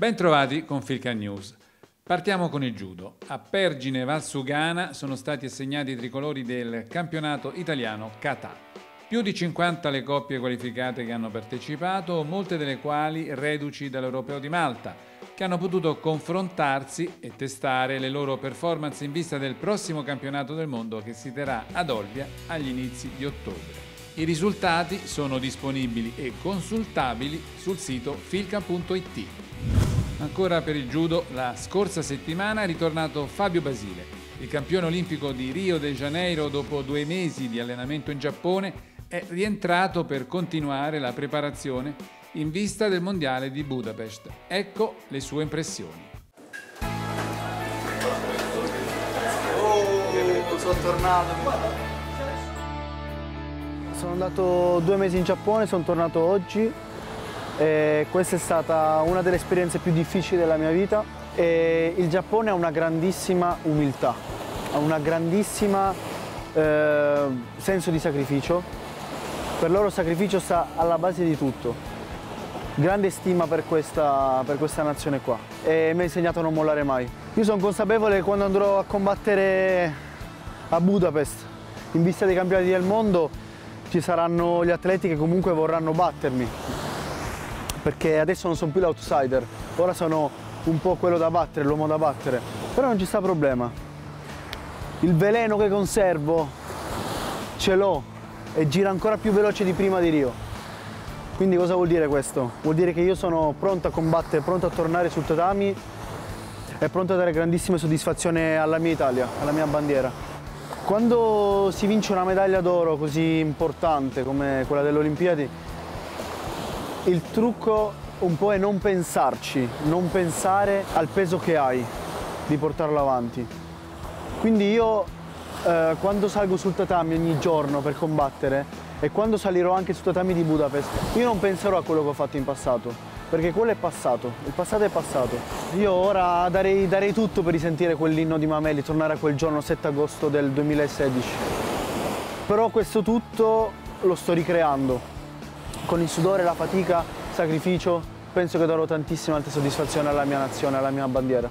Bentrovati con Filca News. Partiamo con il judo. A Pergine Valsugana sono stati assegnati i tricolori del campionato italiano Kata. Più di 50 le coppie qualificate che hanno partecipato, molte delle quali reduci dall'Europeo di Malta, che hanno potuto confrontarsi e testare le loro performance in vista del prossimo campionato del mondo che si terrà ad Olbia agli inizi di ottobre. I risultati sono disponibili e consultabili sul sito filca.it. Ancora per il judo, la scorsa settimana è ritornato Fabio Basile, il campione olimpico di Rio de Janeiro dopo due mesi di allenamento in Giappone è rientrato per continuare la preparazione in vista del mondiale di Budapest. Ecco le sue impressioni. Oh, sono tornato. Sono andato due mesi in Giappone, sono tornato oggi e questa è stata una delle esperienze più difficili della mia vita e il Giappone ha una grandissima umiltà, ha una grandissima eh, senso di sacrificio. Per loro il sacrificio sta alla base di tutto. Grande stima per questa, per questa nazione qua e mi ha insegnato a non mollare mai. Io sono consapevole che quando andrò a combattere a Budapest in vista dei campionati del mondo ci saranno gli atleti che comunque vorranno battermi perché adesso non sono più l'outsider, ora sono un po' quello da battere, l'uomo da battere, però non ci sta problema. Il veleno che conservo ce l'ho e gira ancora più veloce di prima di Rio. Quindi cosa vuol dire questo? Vuol dire che io sono pronto a combattere, pronto a tornare sul tatami e pronto a dare grandissime soddisfazioni alla mia Italia, alla mia bandiera. Quando si vince una medaglia d'oro così importante come quella delle Olimpiadi, il trucco un po' è non pensarci, non pensare al peso che hai di portarlo avanti. Quindi io eh, quando salgo sul tatami ogni giorno per combattere e quando salirò anche sul tatami di Budapest, io non penserò a quello che ho fatto in passato, perché quello è passato, il passato è passato. Io ora darei, darei tutto per risentire quell'inno di Mameli, tornare a quel giorno 7 agosto del 2016. Però questo tutto lo sto ricreando, con il sudore, la fatica, il sacrificio, penso che darò tantissime altre soddisfazioni alla mia nazione, alla mia bandiera.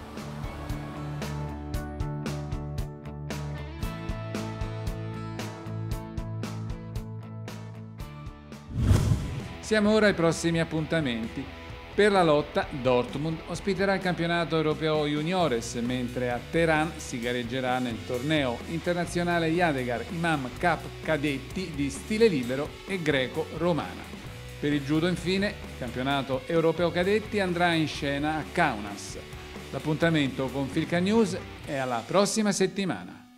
Siamo ora ai prossimi appuntamenti. Per la lotta, Dortmund ospiterà il campionato europeo juniores, mentre a Teheran si gareggerà nel torneo internazionale Yadegar Imam Cup cadetti di stile libero e greco-romana. Per il judo infine, il campionato europeo cadetti andrà in scena a Kaunas. L'appuntamento con Filca News è alla prossima settimana.